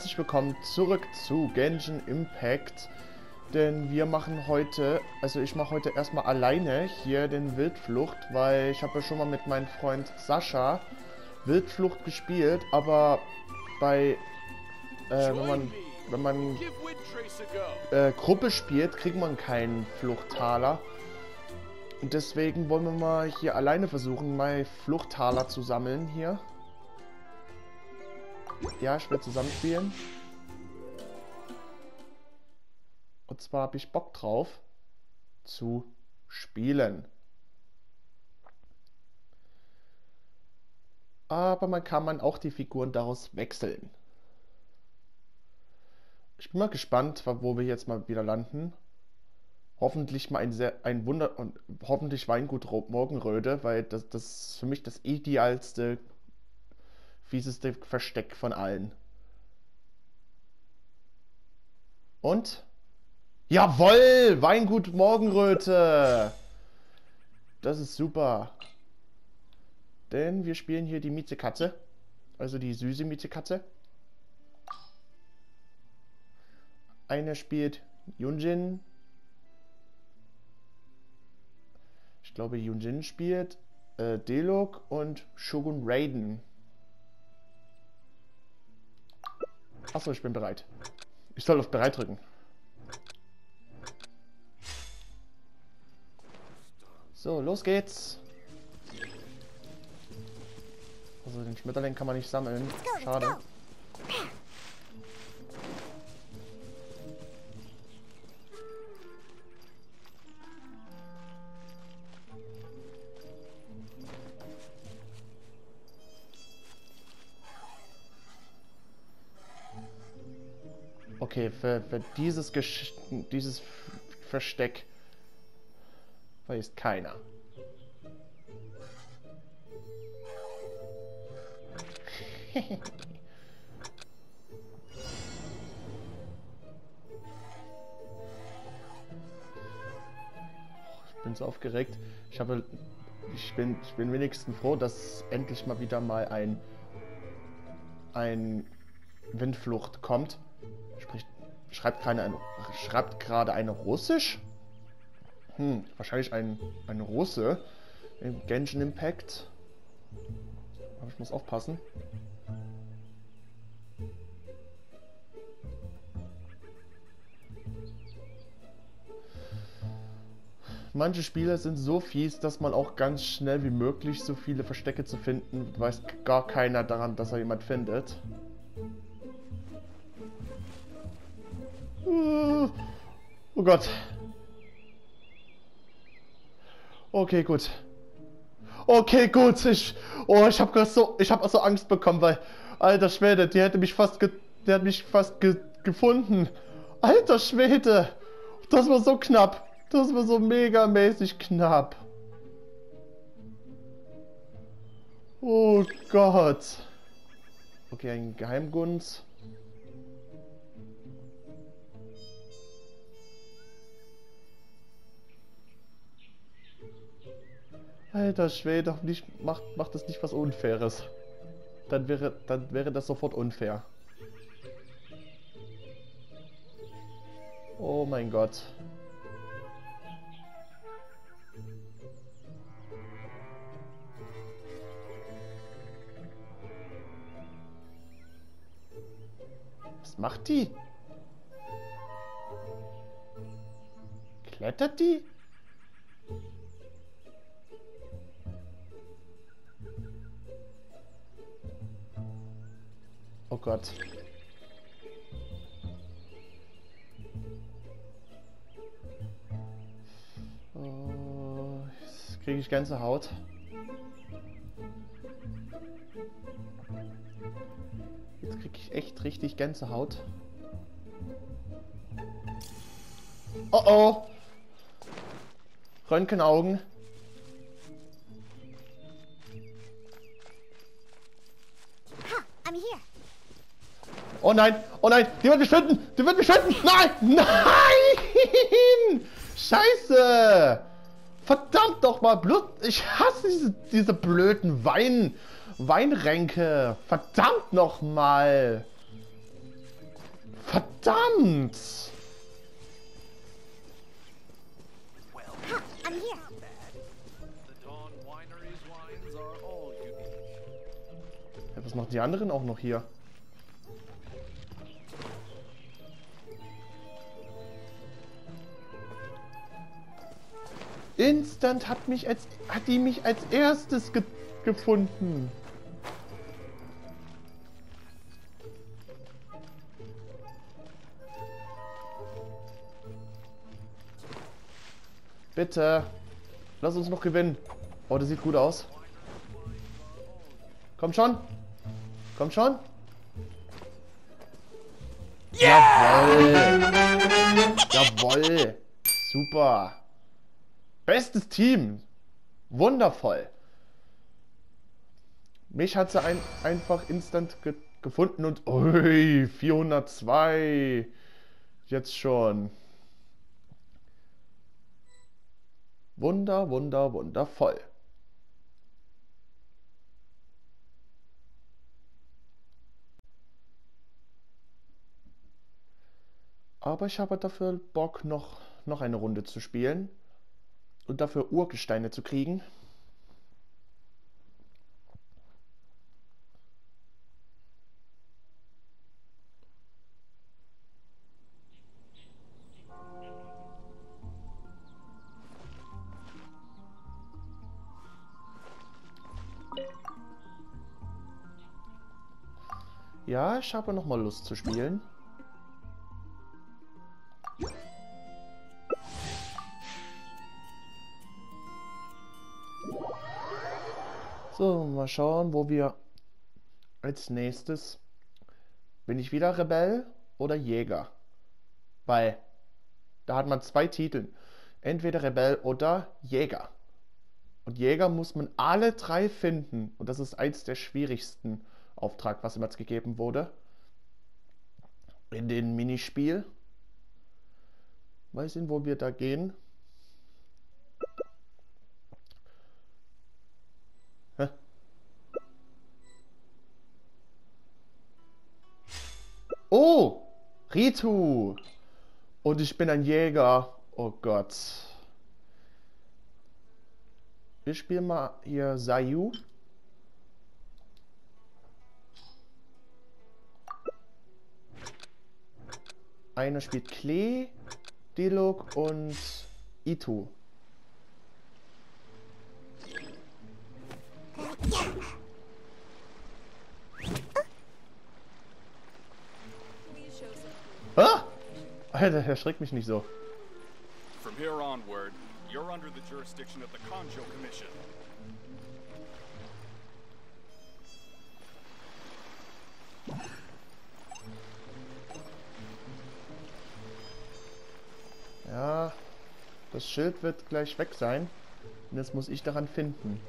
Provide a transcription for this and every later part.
herzlich willkommen zurück zu Genshin Impact. Denn wir machen heute, also ich mache heute erstmal alleine hier den Wildflucht, weil ich habe ja schon mal mit meinem Freund Sascha Wildflucht gespielt, aber bei, äh, wenn man, wenn man äh, Gruppe spielt, kriegt man keinen Fluchttaler. Und deswegen wollen wir mal hier alleine versuchen, mal Fluchttaler zu sammeln hier. Ja, ich will zusammenspielen. Und zwar habe ich Bock drauf zu spielen. Aber man kann man auch die Figuren daraus wechseln. Ich bin mal gespannt, wo wir jetzt mal wieder landen. Hoffentlich mal ein sehr ein Wunder und hoffentlich Weingut Morgenröde, weil das, das ist für mich das idealste fieseste Versteck von allen. Und? Jawoll! Weingut Morgenröte! Das ist super. Denn wir spielen hier die Miezekatze. Also die süße Miezekatze. Einer spielt Yunjin. Ich glaube, Yunjin spielt äh, Delok und Shogun Raiden. Achso, ich bin bereit. Ich soll auf bereit drücken. So, los geht's. Also den Schmetterling kann man nicht sammeln. Schade. Okay, für, für dieses, Gesch dieses Versteck weiß keiner. ich bin so aufgeregt. Ich habe, ich bin, ich bin wenigstens froh, dass endlich mal wieder mal ein, ein Windflucht kommt. Schreibt gerade ein, schreibt gerade eine Russisch? Hm, wahrscheinlich ein, ein Russe im Genshin Impact. Aber ich muss aufpassen. Manche Spieler sind so fies, dass man auch ganz schnell wie möglich so viele Verstecke zu finden, weiß gar keiner daran, dass er jemand findet. Gott. Okay, gut. Okay, gut. Ich, oh, ich habe so, ich habe so Angst bekommen, weil, alter Schwede, die hätte mich fast, ge, der hat mich fast ge, gefunden. Alter Schwede, das war so knapp. Das war so megamäßig knapp. Oh Gott. Okay, ein Geheimgunst. Alter Schwede, nicht, macht, macht das nicht was Unfaires. Dann wäre, dann wäre das sofort unfair. Oh mein Gott. Was macht die? Klettert die? Oh Gott. Oh, jetzt kriege ich ganze Haut. Jetzt kriege ich echt richtig ganze Haut. Oh oh! Röntgenaugen. Oh nein, oh nein, die wird mich finden, die wird mich finden. Nein, nein! Scheiße! Verdammt doch mal, Blut. Ich hasse diese, diese blöden Wein, Weinränke. Verdammt noch mal. Verdammt! Was machen die anderen auch noch hier? Instant hat mich als hat die mich als erstes ge gefunden. Bitte. Lass uns noch gewinnen. Oh, das sieht gut aus. Komm schon. Komm schon. Jawoll. Jawoll. Super. Bestes Team. Wundervoll. Mich hat sie ein, einfach instant ge gefunden und ui, 402. Jetzt schon. Wunder, wunder, wundervoll. Aber ich habe dafür Bock, noch, noch eine Runde zu spielen und dafür Urgesteine zu kriegen. Ja, ich habe noch mal Lust zu spielen. Schauen, wo wir als nächstes... Bin ich wieder Rebell oder Jäger? Weil da hat man zwei Titel. Entweder Rebell oder Jäger. Und Jäger muss man alle drei finden. Und das ist eins der schwierigsten Auftrag, was ihm jetzt gegeben wurde. In den Minispiel. Weiß nicht, wo wir da gehen. Oh! Ritu! Und ich bin ein Jäger. Oh Gott. Wir spielen mal hier Sayu. Einer spielt Klee, Dilok und Itu. Alter, erschreckt mich nicht so. From here onward, you're under the jurisdiction of the Conjo Commission. Ja, das Schild wird gleich weg sein. Und jetzt muss ich daran finden.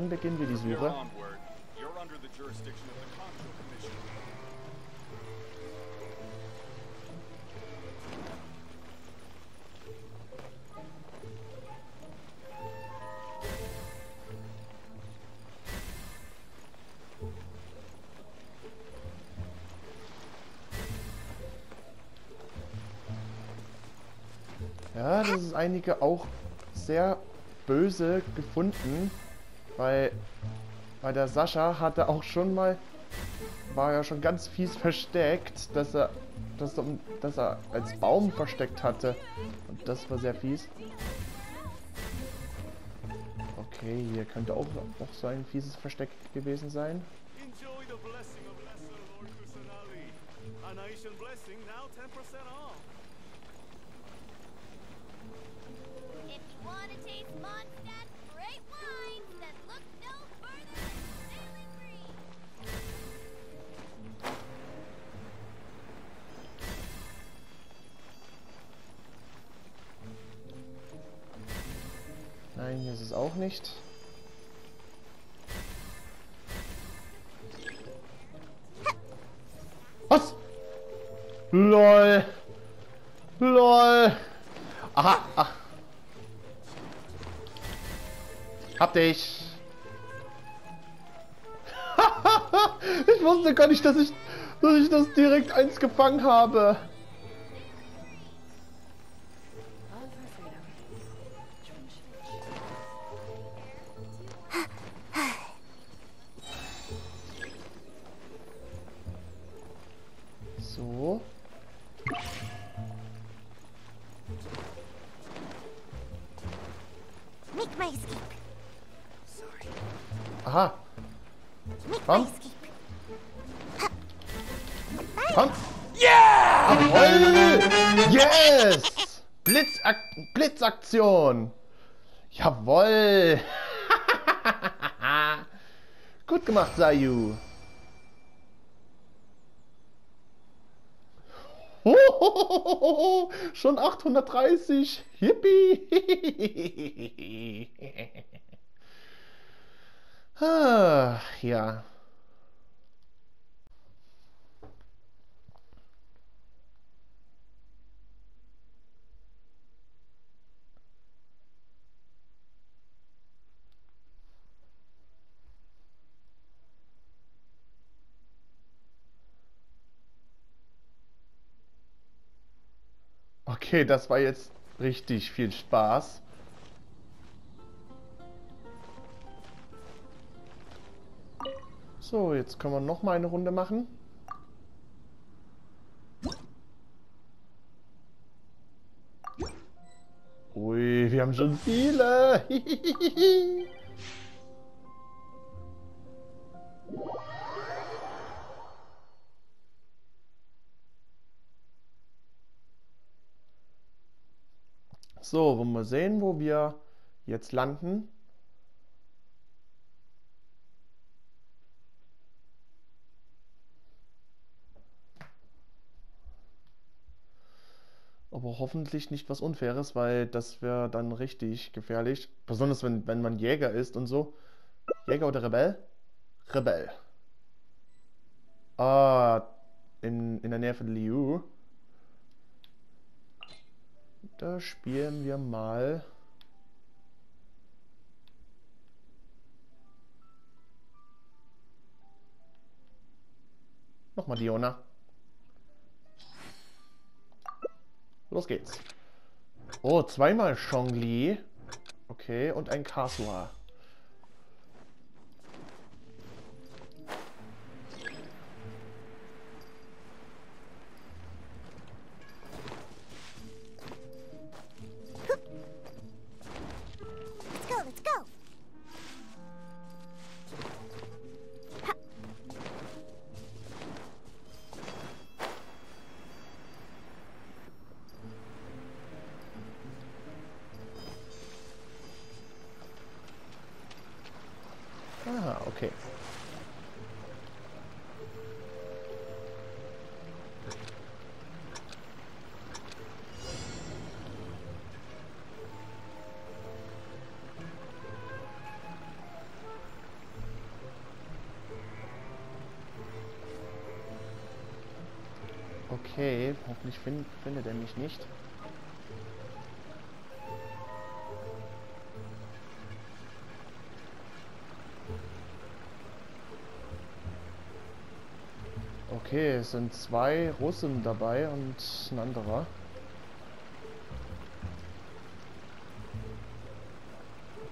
Dann beginnen wir die Suche. Ja, das ist einige auch sehr böse gefunden, weil, weil der Sascha hatte auch schon mal, war ja schon ganz fies versteckt, dass er, dass er, dass er als Baum versteckt hatte. Und das war sehr fies. Okay, hier könnte auch noch so ein fieses Versteck gewesen sein. Enjoy the blessing of Lesser Lord Kusanali. A nation blessing now 10% off. If you want to taste Mondstadt's Nein, hier ist es auch nicht. Was? LOL. LOL. Aha, ach. Hab dich. ich wusste gar nicht, dass ich, dass ich das direkt eins gefangen habe. Gut gemacht, Sayu. Hohohoho, Schon 830. Yippie! ah, ja. Okay, das war jetzt richtig viel Spaß. So, jetzt können wir noch mal eine Runde machen. Ui, wir haben schon viele. So, wollen wir sehen, wo wir jetzt landen. Aber hoffentlich nicht was Unfaires, weil das wäre dann richtig gefährlich. Besonders wenn, wenn man Jäger ist und so. Jäger oder Rebell? Rebell. Ah, in, in der Nähe von Liu. Da spielen wir mal. Nochmal Diona. Los geht's. Oh, zweimal Chongli. Okay, und ein Kasua. Hoffentlich find, findet er mich nicht. Okay, es sind zwei Russen dabei und ein anderer.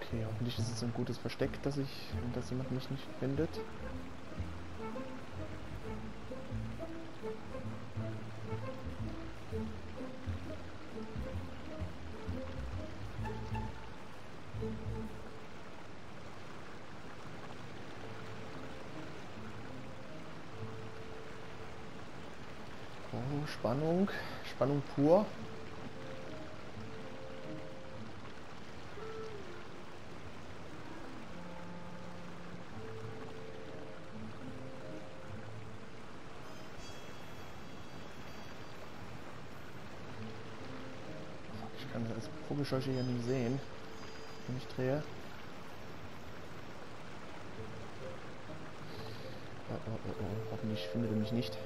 Okay, hoffentlich ist es ein gutes Versteck, dass ich, dass jemand mich nicht findet. Pur. Ich kann das Vogelscheuche hier nie sehen, wenn ich drehe. Oh, oh, oh, oh. Hoffentlich findet er mich nicht.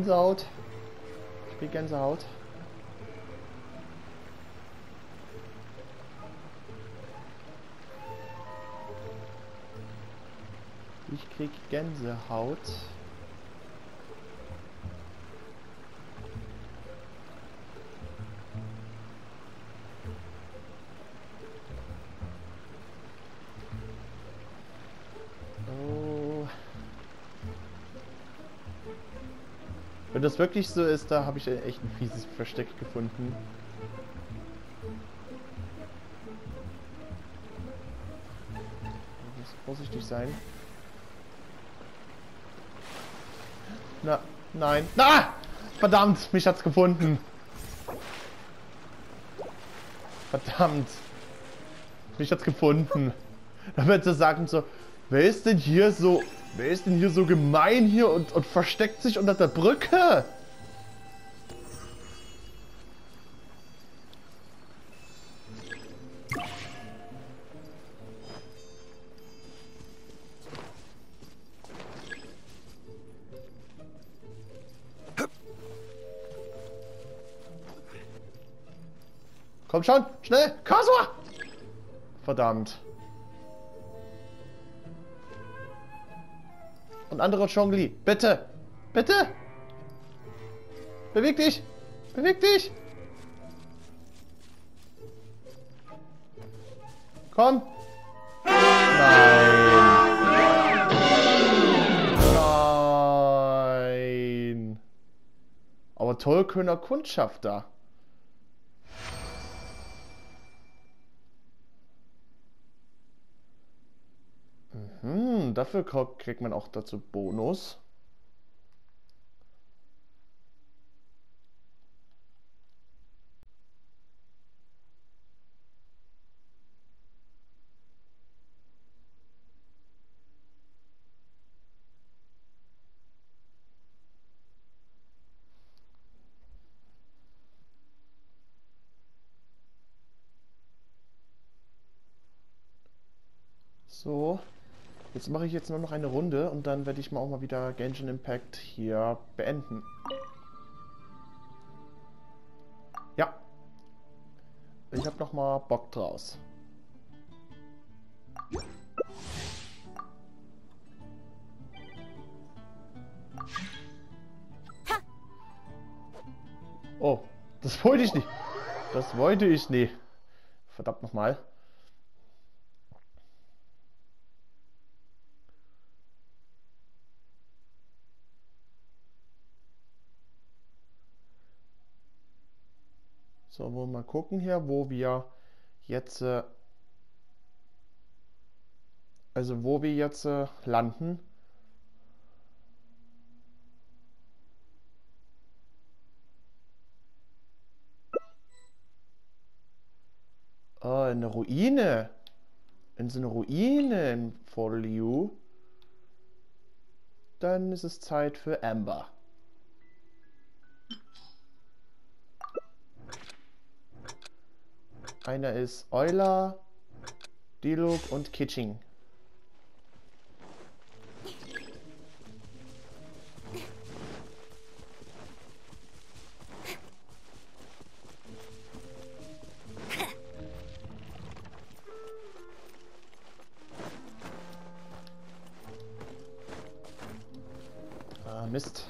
Gänsehaut. Ich krieg Gänsehaut. Ich krieg Gänsehaut. Wirklich so ist, da habe ich echt ein fieses Versteck gefunden. Ich muss vorsichtig sein. Na, nein. Na! Verdammt, mich hat's gefunden. Verdammt. Mich hat's gefunden. Da wird sie sagen so, wer ist denn hier so, wer ist denn hier so gemein hier und, und versteckt sich unter der Brücke? Komm schon, schnell, Kasua! Verdammt. Und andere Chongli, bitte, bitte! Beweg dich! Beweg dich! Komm! Nein! Nein! Aber Tollkönner Kundschafter. Hm, dafür kriegt man auch dazu Bonus. So, jetzt mache ich jetzt nur noch eine Runde und dann werde ich mal auch mal wieder Genshin Impact hier beenden. Ja. Ich habe noch mal Bock draus. Oh, das wollte ich nicht. Das wollte ich nicht. Verdammt nochmal. So, wollen wir mal gucken hier, wo wir jetzt, äh, also wo wir jetzt äh, landen. Ah, in der Ruine. In so einer Ruine in Liu. Dann ist es Zeit für Amber. Einer ist Euler, Diluc und Kitching. Ah, Mist.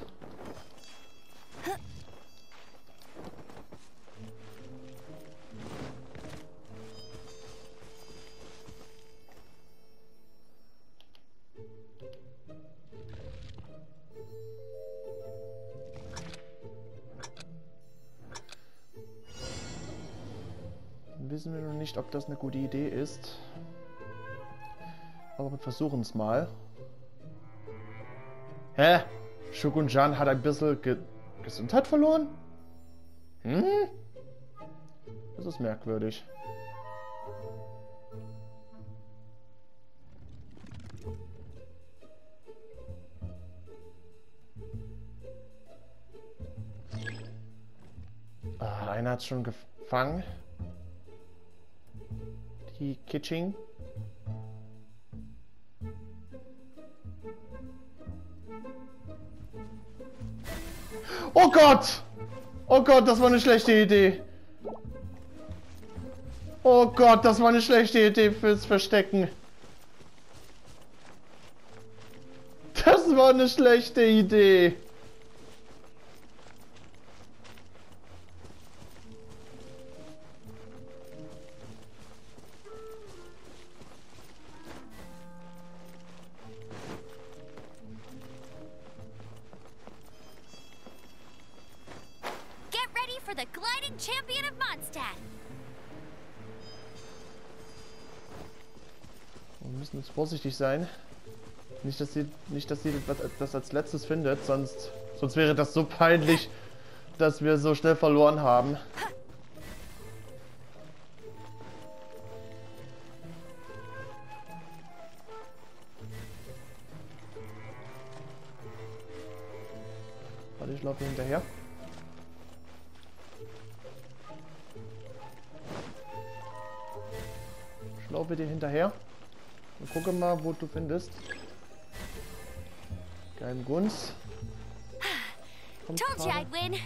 Nicht, ob das eine gute Idee ist. Aber wir versuchen es mal. Hä? Shogun-Jan hat ein bisschen Ge Gesundheit verloren? Hm? Das ist merkwürdig. Ah, einer hat schon gefangen die Kitching. Oh Gott! Oh Gott, das war eine schlechte Idee. Oh Gott, das war eine schlechte Idee fürs Verstecken. Das war eine schlechte Idee. Gliding champion of Mondstadt. Wir müssen jetzt vorsichtig sein. Nicht, dass sie, nicht, dass sie das, das als letztes findet, sonst, sonst wäre das so peinlich, dass wir so schnell verloren haben. Warte, ich laufe hinterher. Laufe dir hinterher. Und gucke mal, wo du findest. Geil Gunst. Kommt Told you. I'd win.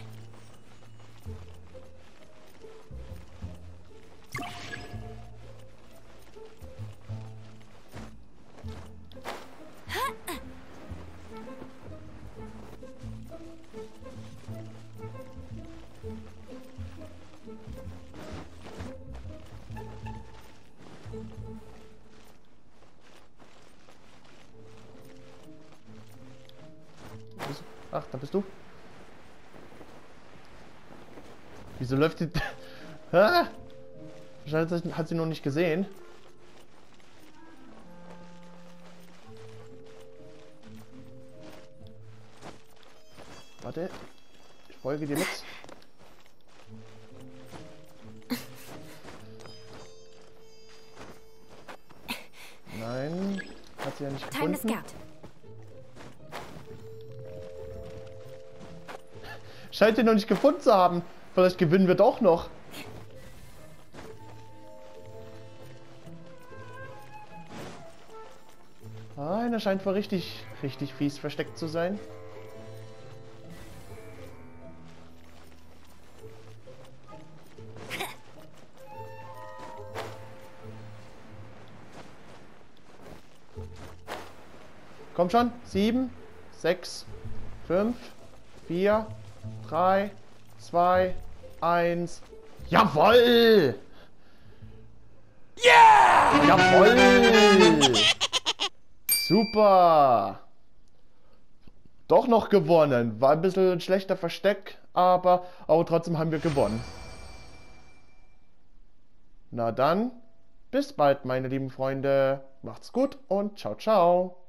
Da bist du. Wieso läuft die... Hä? Wahrscheinlich hat sie noch nicht gesehen. Warte. Ich folge dir mit. Nein. Hat sie ja nicht Time to Scheint ihr noch nicht gefunden zu haben. Vielleicht gewinnen wir doch noch. Ah, einer scheint wohl richtig, richtig fies versteckt zu sein. Komm schon. Sieben, sechs, fünf, vier, drei, zwei, eins. Jawoll! Yeah! Jawoll! Super! Doch noch gewonnen. War ein bisschen ein schlechter Versteck, aber, aber trotzdem haben wir gewonnen. Na dann, bis bald, meine lieben Freunde. Macht's gut und ciao, ciao.